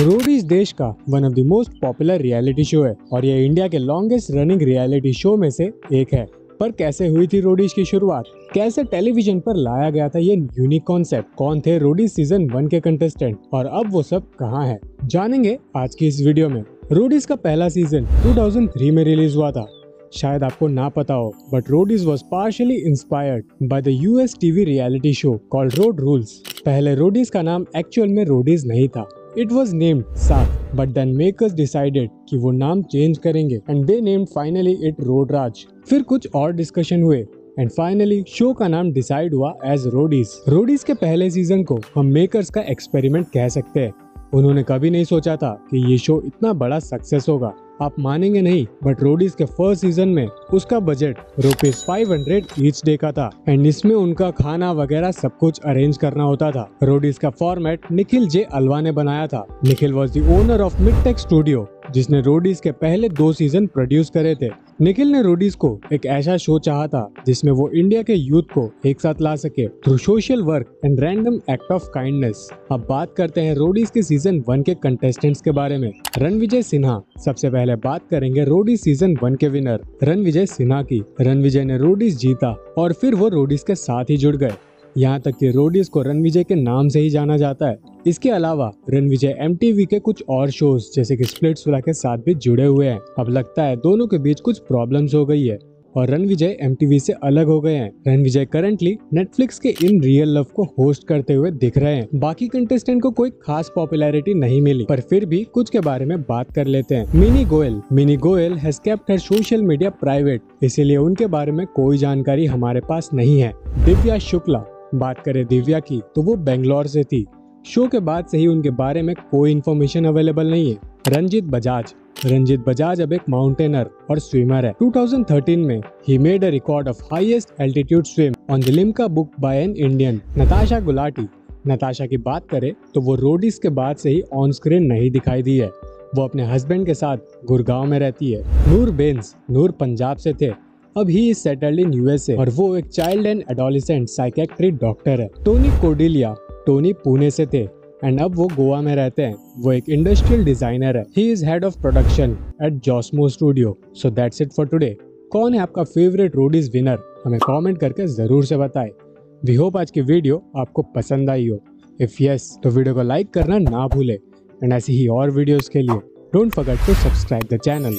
Roadies देश का one of the most popular reality show है और ये इंडिया के लॉन्गेस्ट रनिंग रियलिटी शो में से एक है। पर कैसे हुई थी रोडीज की शुरुआत? कैसे टेलीविज़न पर लाया गया था ये यूनिक कॉन्सेप्ट कौन थे रोडीज सीज़न वन के कंटेस्टेंट और अब वो सब कहाँ है? जानेंगे आज की इस वीडियो में। रोडीज का पहला सीज़न 2003 में रिलीज़ हुआ था। शायद आपको ना पता हो but Roadies was partially inspired by the US TV reality show called road rules पहले रोडीज का नाम एक्चुअल में रोडीज नहीं था। इट वॉज़ नेम्ड साफ़ बट देन मेकर्स डिसाइडेड कि वो नाम चेंज करेंगे and they named finally it road Raj फिर कुछ और डिस्कशन हुए एंड फाइनली शो का नाम डिसाइड हुआ एज रोडीज रोडीज के पहले सीज़न को हम मेकर्स का एक्सपेरिमेंट कह सकते हैं। उन्होंने कभी नहीं सोचा था कि ये शो इतना बड़ा सक्सेस होगा। आप मानेंगे नहीं बट रोडीज के फ़र्स्ट सीज़न में उसका budget rupees five hundred each day का था। एंड इसमें उनका खाना वगैरह सब कुछ अरेंज करना होता था। रोडीज का फॉर्मेट निखिल जे अलवा ने बनाया था। Nikhil was the owner of Miditech studio जिसने रोडीज के पहले दो सीज़न प्रोड्यूस करे थे। निखिल ने रोडीज को एक ऐसा शो चाहा था, जिसमें वो इंडिया के यूथ को एक साथ ला सके through social work and random act of kindness अब बात करते हैं रोडीज के सीज़न वन के कंटेस्टेंट्स के बारे में। रणविजय सिन्हा, सबसे पहले बात करेंगे रोडीज सीज़न वन के विनर रणविजय सिन्हा की। रणविजय ने रोडीज जीता और फिर वो रोडीज के साथ ही जुड़ गए। यहाँ तक कि रोडीज को रणविजय के नाम से ही जाना जाता है। इसके अलावा, रणविजय एमटीवी के कुछ और शोज़ जैसे कि स्प्लिट्सविला के साथ भी जुड़े हुए हैं। अब लगता है दोनों के बीच कुछ प्रॉब्लम्स हो गई है और रणविजय एमटीवी से अलग हो गए हैं। रणविजय करंटली नेटफ्लिक्स के इन रियल लव को होस्ट करते हुए दिख रहे हैं। बाकी कंटेस्टेंट को कोई खास पॉपुलैरिटी नहीं मिली, पर फिर भी कुछ के बारे में बात कर लेते हैं। Mini Goyal Mini Goyal has kept her social media private इसीलिए उनके बारे में कोई जानकारी हमारे पास नहीं है। दिव्या शुक्ला बात करें दिव्या की तो वो बेंगलोर से थी। शो के बाद से ही उनके बारे में कोई इन्फॉर्मेशन अवेलेबल नहीं है। रंजीत बजाज। रंजीत बजाज अब एक माउंटेनर और स्विमर है। 2013 में ही made a record of highest altitude swim on the Limca book by an Indian Natasha Gulati Natasha की बात करें तो वो रोडिस के बाद से ही ऑन स्क्रीन नहीं दिखाई दी है। वो अपने हस्बैंड के साथ गुड़गांव में रहती है। नूर बेंस नूर पंजाब से थे। अब ही सेटल्ड इन यूएसए और वो एक child and adolescent psychiatry doctor है। टोनी कोडिलिया टोनी पुणे से थे। एंड अब वो गोवा में रहते हैं। वो एक इंडस्ट्रियल डिज़ाइनर है। He is head of production at Josmo studio so that's it for today कौन है आपका फेवरेट रोडीज विनर हमें कमेंट करके ज़रूर से बताएँ। वी होप आज की वीडियो आपको पसंद आई हो। इफ़ यस तो वीडियो को लाइक करना ना भूले। एंड ऐसी ही और वीडियोस के लिए don't forget to subscribe the channel